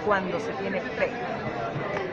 cuando se tiene fe.